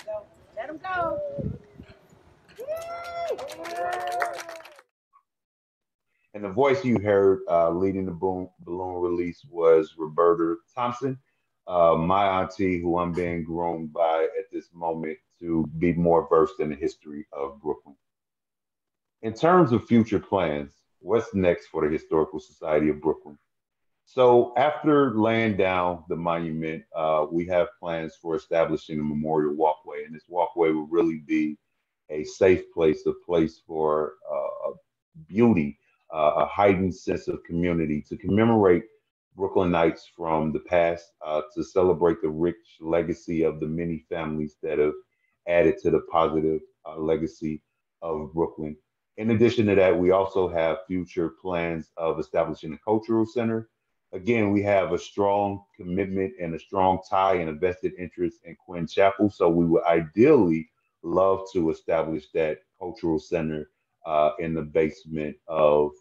So let them go. And the voice you heard uh, leading the boom, balloon release was Roberta Thompson, uh, my auntie, who I'm being groomed by at this moment to be more versed in the history of Brooklyn. In terms of future plans, what's next for the Historical Society of Brooklyn? So, after laying down the monument, uh, we have plans for establishing a memorial walkway, and this walkway will really be a safe place, a place for uh, beauty uh, a heightened sense of community to commemorate Brooklynites from the past, uh, to celebrate the rich legacy of the many families that have added to the positive uh, legacy of Brooklyn. In addition to that, we also have future plans of establishing a cultural center. Again, we have a strong commitment and a strong tie and a vested interest in Quinn Chapel. So we would ideally love to establish that cultural center uh, in the basement of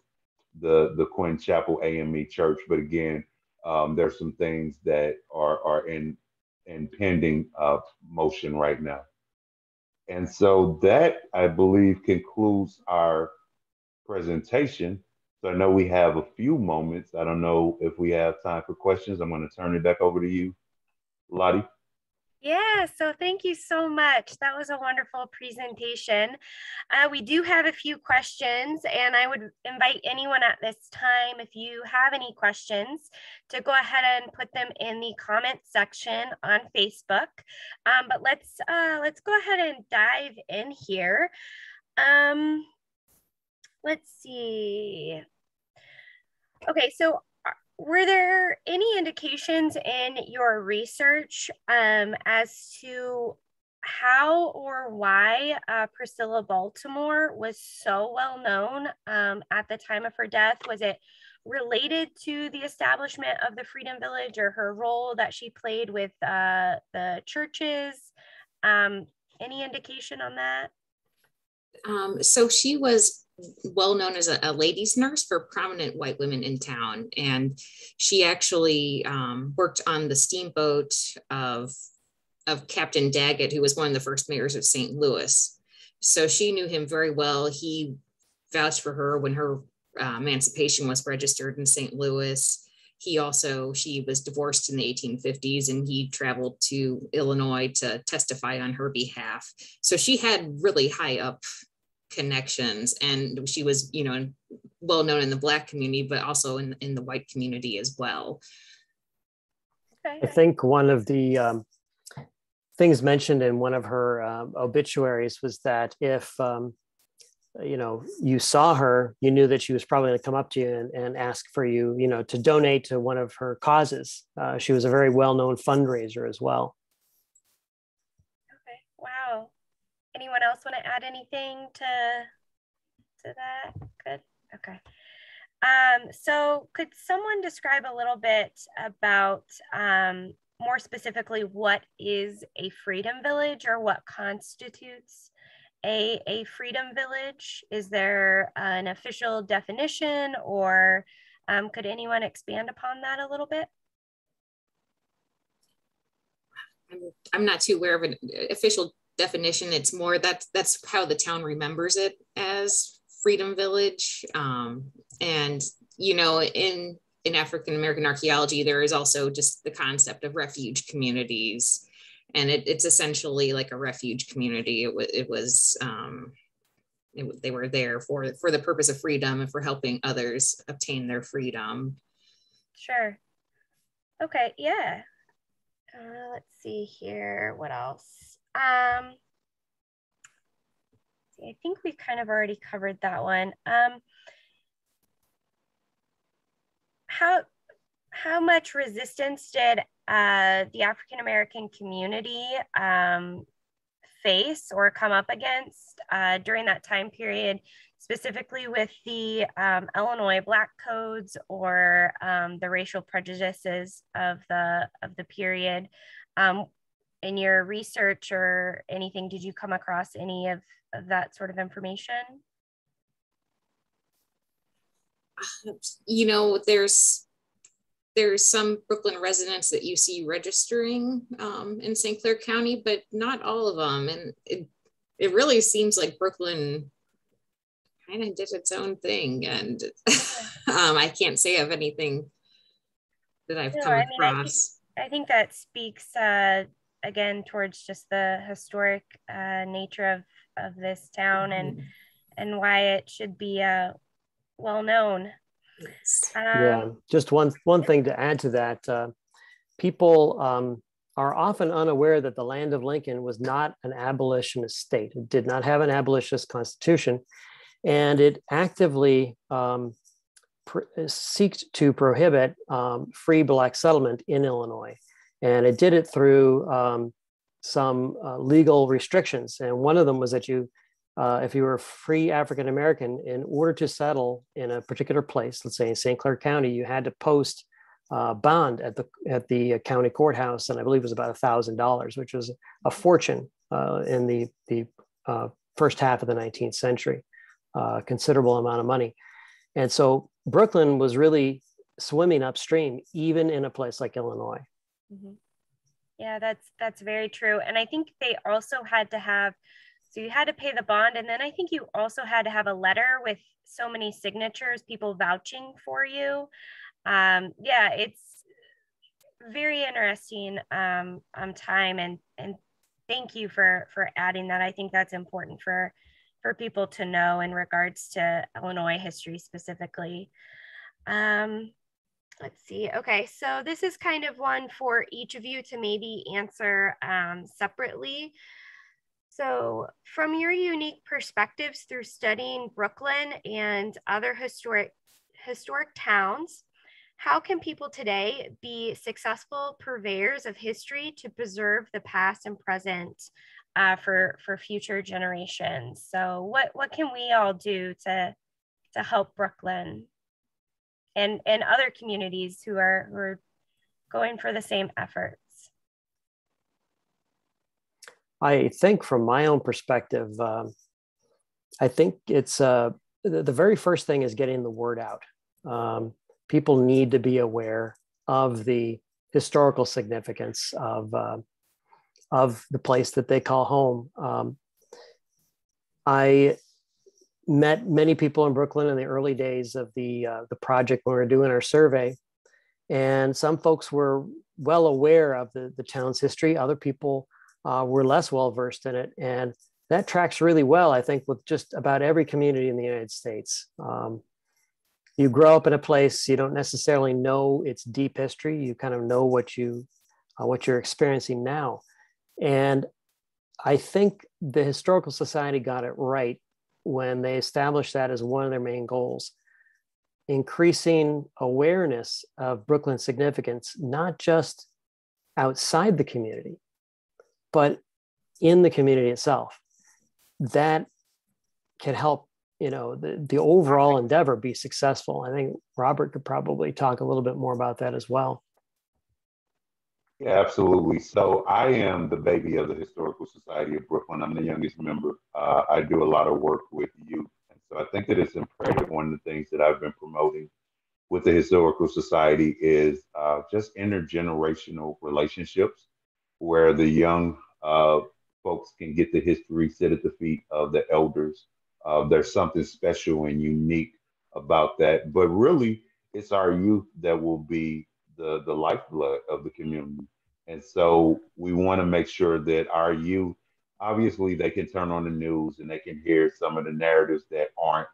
the the Quinn Chapel AME Church. But again, um, there's some things that are are in in pending uh, motion right now. And so that I believe concludes our presentation. So I know we have a few moments. I don't know if we have time for questions. I'm going to turn it back over to you, Lottie. Yeah, so thank you so much. That was a wonderful presentation. Uh, we do have a few questions, and I would invite anyone at this time, if you have any questions, to go ahead and put them in the comment section on Facebook. Um, but let's uh, let's go ahead and dive in here. Um, let's see. Okay, so were there any indications in your research um, as to how or why uh, Priscilla Baltimore was so well known um, at the time of her death? Was it related to the establishment of the Freedom Village or her role that she played with uh, the churches? Um, any indication on that? Um, so she was well known as a, a, ladies nurse for prominent white women in town. And she actually um, worked on the steamboat of of captain daggett who was one of the first mayors of st louis. So she knew him very well. He vouched for her when her uh, emancipation was registered in st louis. He also she was divorced in the 1850s and he traveled to illinois to testify on her behalf. So she had really high up connections and she was you know well known in the black community but also in, in the white community as well. I think one of the um, things mentioned in one of her um, obituaries was that if um, you know you saw her you knew that she was probably going to come up to you and, and, ask for you you know to donate to one of her causes. Uh, she was a very well-known fundraiser as well anyone else want to add anything to to that? Good. Okay. Um, so could someone describe a little bit about um, more specifically what is a freedom village or what constitutes a, a freedom village? Is there an official definition or um, could anyone expand upon that a little bit? I'm, I'm not too aware of an official definition. It's more that's that's how the town remembers it as Freedom Village. Um, and you know, in in African American archaeology, there is also just the concept of refuge communities, and it, it's essentially like a refuge community. It, w- it was um, it, they were there for for the purpose of freedom and for helping others obtain their freedom. Sure. Okay. Yeah. Uh, let's see here. What else? Um, I think we've kind of already covered that one. Um, how how much resistance did uh, the African American community um, face or come up against uh, during that time period, specifically with the um, Illinois Black Codes or um, the racial prejudices of the of the period? Um, in your research or anything, did you come across any of, of that sort of information? <sighs> You know, there's there's some Brooklyn residents that you see registering um, in St. Clair County, but not all of them. And it, it really seems like Brooklyn kind of did its own thing. And <laughs> um, I can't say of anything that I've no, come I mean, across. I think, I think, that speaks uh, again towards just the historic uh, nature of, of this town and mm-hmm. and why it should be uh, well known. Um, yeah, just one one thing to add to that: uh, people um, are often unaware that the land of Lincoln was not an abolitionist state. It did not have an abolitionist constitution, and it actively um, seeked to prohibit um, free black settlement in Illinois. And it did it through um, some uh, legal restrictions. And one of them was that you, uh, if you were a free African American, in order to settle in a particular place, let's say in St. Clair County, you had to post uh, bond at the at the county courthouse, and I believe it was about a thousand dollars, which was a fortune uh, in the the uh, first half of the 19th century, uh, considerable amount of money. And so Brooklyn was really swimming upstream, even in a place like Illinois. Mm-hmm. Yeah, that's that's very true. And I think they also had to have so you had to pay the bond and then I think you also had to have a letter with so many signatures, people vouching for you. Um, yeah, it's very interesting um, um, time and and thank you for for adding that. I think that's important for for people to know in regards to Illinois history specifically. Um, let's see. Okay, so this is kind of one for each of you to maybe answer um, separately. So from your unique perspectives through studying Brooklyn and other historic, historic towns, how can people today be successful purveyors of history to preserve the past and present uh, for, for future generations? So what, what can we all do to, to help Brooklyn? And and other communities who are who are going for the same efforts. I think from my own perspective um, i think it's uh, the, the, very first thing is getting the word out. Um, people need to be aware of the historical significance of uh, of the place that they call home. Um, i met many people in Brooklyn in the early days of the uh, the project when we were doing our survey, and some folks were well aware of the the town's history. Other people uh, were less well versed in it, and that tracks really well, I think, with just about every community in the United States. Um, you grow up in a place, you don't necessarily know its deep history. You kind of know what you uh, what you're experiencing now, and I think the historical society got it right when they established that as one of their main goals. Increasing awareness of Brooklyn's significance, not just outside the community, but in the community itself. That can help you know the, the overall endeavor be successful. I think robert could probably talk a little bit more about that as well yeah absolutely so i am the baby of the historical society of brooklyn i'm the youngest member uh, i do a lot of work with youth and so i think that it's imperative one of the things that i've been promoting with the historical society is uh, just intergenerational relationships where the young uh, folks can get the history, sit at the feet of the elders. Uh, there's something special and unique about that. But really, it's our youth that will be the, the lifeblood of the community. And so we want to make sure that our youth, obviously, they can turn on the news and they can hear some of the narratives that aren't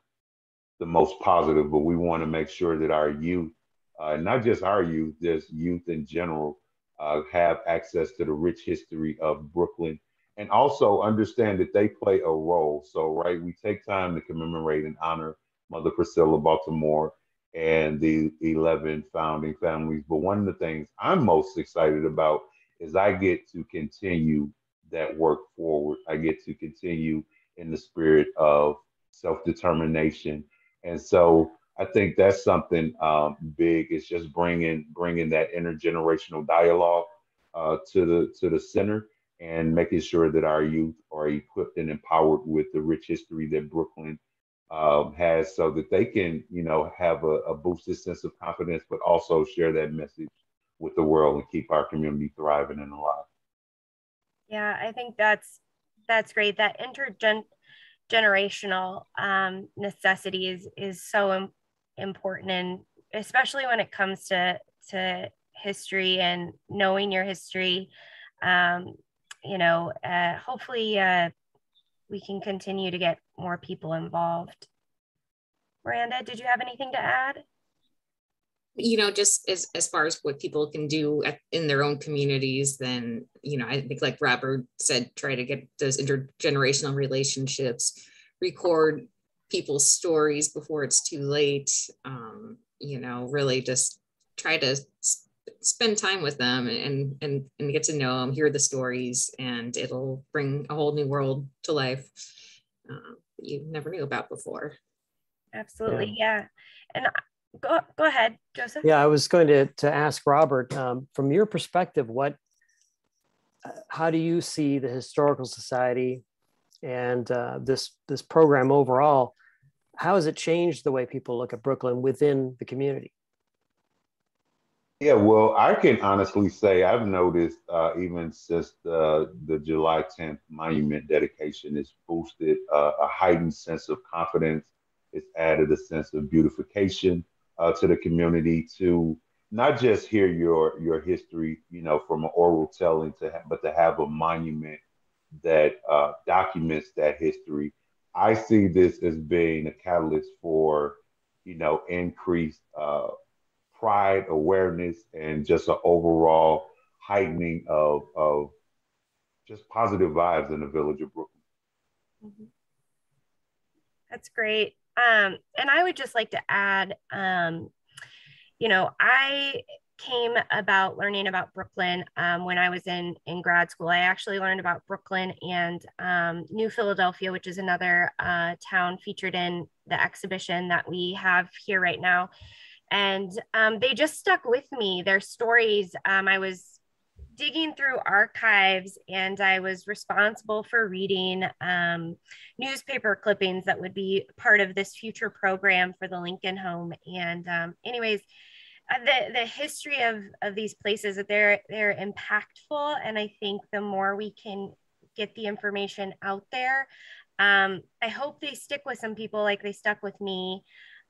the most positive, but we want to make sure that our youth, uh, not just our youth, just youth in general, uh, have access to the rich history of Brooklyn and also understand that they play a role. So, right, we take time to commemorate and honor Mother Priscilla Baltimore and the 11 founding families. But one of the things I'm most excited about is I get to continue that work forward. I get to continue in the spirit of self determination. And so I think that's something um, big. It's just bringing bringing that intergenerational dialogue uh, to the to the center and making sure that our youth are equipped and empowered with the rich history that Brooklyn um, has so that they can, you know, have a, a, boosted sense of confidence, but also share that message with the world and keep our community thriving and alive. Yeah, I think that's that's great. That intergenerational um, necessity is is so Im- important, and especially when it comes to to history and knowing your history. Um, you know, uh, hopefully uh, we can continue to get more people involved. Miranda, did you have anything to add? You know, just as, as far as what people can do at, in their own communities, then, you know, I think like Robert said, try to get those intergenerational relationships, record people's stories before it's too late. Um, you know, really just try to spend time with them and and and get to know them hear the stories and it'll bring a whole new world to life uh, you never knew about before. Absolutely yeah, yeah. and go go ahead joseph. Yeah i was going to to ask robert um, from your perspective what uh, how do you see the historical society and uh, this this program overall? How has it changed the way people look at brooklyn within the community yeah, well, I can honestly say I've noticed uh, even since the, the July 10th monument dedication, it's boosted uh, a heightened sense of confidence. It's added a sense of beautification uh, to the community to not just hear your your history, you know, from an oral telling, to ha- but to have a monument that uh, documents that history. I see this as being a catalyst for, you know, increased uh, pride, awareness, and just an overall heightening of, of just positive vibes in the village of Brooklyn. Mm-hmm. That's great. Um, and I would just like to add, um, you know, I came about learning about Brooklyn um, when I was in in grad school. I actually learned about Brooklyn and um, New Philadelphia, which is another uh, town featured in the exhibition that we have here right now and um, they just stuck with me. Their stories, um, I was digging through archives and I was responsible for reading um, newspaper clippings that would be part of this future program for the Lincoln Home. And um, anyways, uh, the, the history of, of these places that they're they're impactful and I think the more we can get the information out there um, I hope they stick with some people like they stuck with me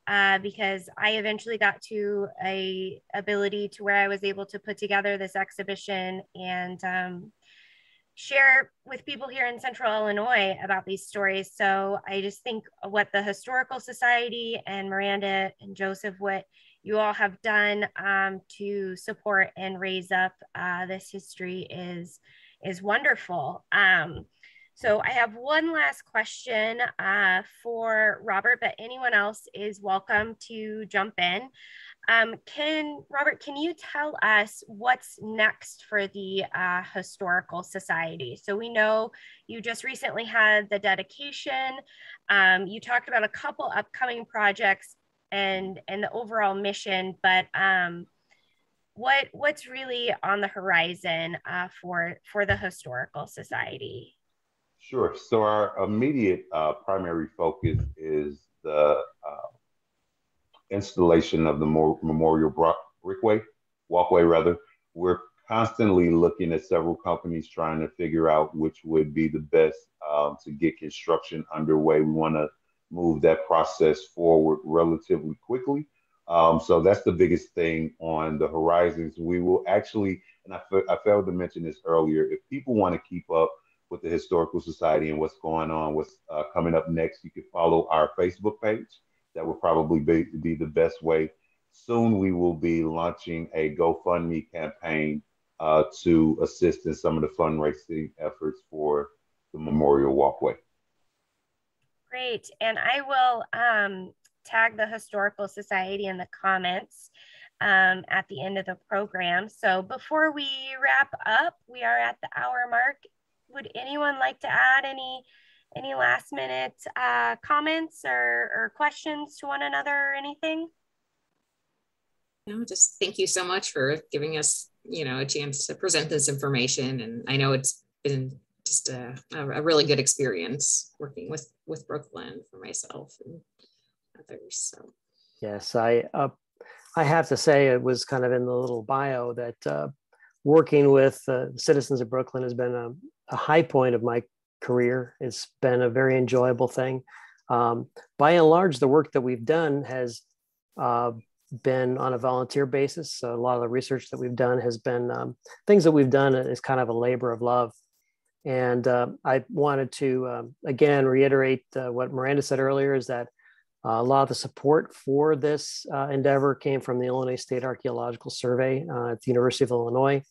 uh, because I eventually got to a ability to where I was able to put together this exhibition and um, share with people here in Central Illinois about these stories. So I just think what the Historical Society and Miranda and Joseph, what you all have done um, to support and raise up uh, this history is is wonderful. Um, so I have one last question uh, for Robert, but anyone else is welcome to jump in. Um, can Robert, can you tell us what's next for the uh, Historical Society? So we know you just recently had the dedication. Um, you talked about a couple upcoming projects and and the overall mission, but um, what what's really on the horizon uh, for for the Historical Society? Sure. So our immediate uh, primary focus is the uh, installation of the Memorial Brickway, walkway rather. We're constantly looking at several companies trying to figure out which would be the best um, to get construction underway. We want to move that process forward relatively quickly. Um, so that's the biggest thing on the horizons. We will actually, and I, I failed to mention this earlier, if people want to keep up with the Historical Society and what's going on, what's uh, coming up next, you can follow our Facebook page that would probably be, be the best way. Soon we will be launching a GoFundMe campaign uh, to assist in some of the fundraising efforts for the Memorial Walkway. Great. And I will um, tag the Historical Society in the comments um, at the end of the program. So before we wrap up, we are at the hour mark. Would anyone like to add any any last minute uh, comments or, or questions to one another or anything? No, just thank you so much for giving us, you know, a chance to present this information. And I know it's been just a, a really good experience working with with Brooklyn for myself and others. So yes, I uh, I have to say it was kind of in the little bio that uh, working with uh, citizens of Brooklyn has been a, a high point of my career. It's been a very enjoyable thing. Um, by and large, the work that we've done has uh, been on a volunteer basis. So a lot of the research that we've done has been um, things that we've done is kind of a labor of love. And uh, I wanted to um, again reiterate uh, what Miranda said earlier: is that uh, a lot of the support for this uh, endeavor came from the Illinois State Archaeological Survey uh, at the University of Illinois.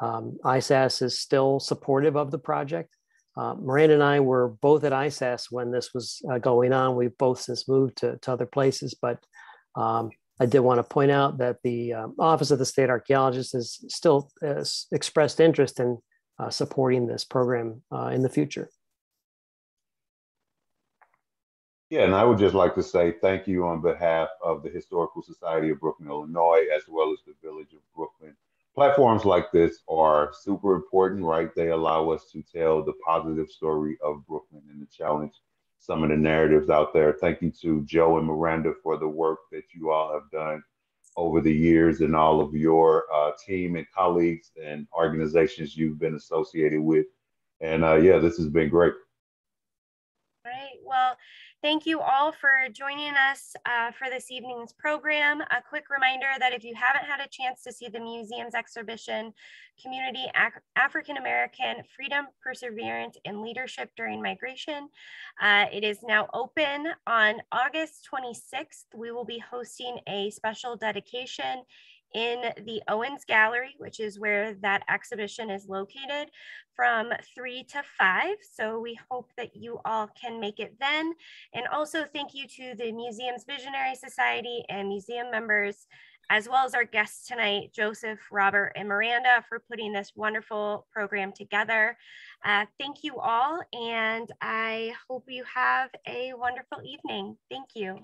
Um, ISAS is still supportive of the project. Uh, Miranda and I were both at ISAS when this was uh, going on. We've both since moved to, to other places, but um, I did want to point out that the uh, Office of the State Archaeologist has still uh, expressed interest in uh, supporting this program uh, in the future. Yeah, and I would just like to say thank you on behalf of the Historical Society of Brooklyn, Illinois, as well as the Village of Brooklyn platforms like this are super important, right? They allow us to tell the positive story of Brooklyn and to challenge some of the narratives out there. Thank you to Joe and Miranda for the work that you all have done over the years and all of your uh, team and colleagues and organizations you've been associated with. And uh, yeah, this has been great. Right. Well, Thank you all for joining us uh, for this evening's program. A quick reminder that if you haven't had a chance to see the museum's exhibition, Community Af African American Freedom, Perseverance, and Leadership During Migration, uh, it is now open on August 26th. We will be hosting a special dedication in the Owens Gallery, which is where that exhibition is located from three to five. So we hope that you all can make it then. And also thank you to the Museum's Visionary Society and museum members, as well as our guests tonight, Joseph, Robert, and Miranda for putting this wonderful program together. Uh, thank you all, and I hope you have a wonderful evening. Thank you.